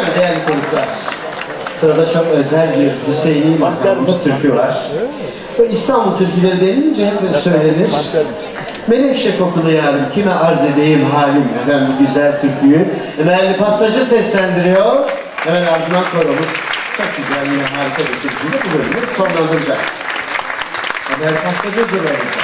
Değerli konuklar, sırada çok özel bir Hüseyin'i makamında türkü var. Ve İstanbul türküleri denilince hep söylenir. Menekşe kokulu yarım, kime arz edeyim halim. Efendim bu güzel türküyü Emelli Pastacı seslendiriyor. Hemen ardından koromuz çok güzel yine harika bir türküyle bu bölümü sonlandıracak. Emelli Pastacı zırhlarımıza.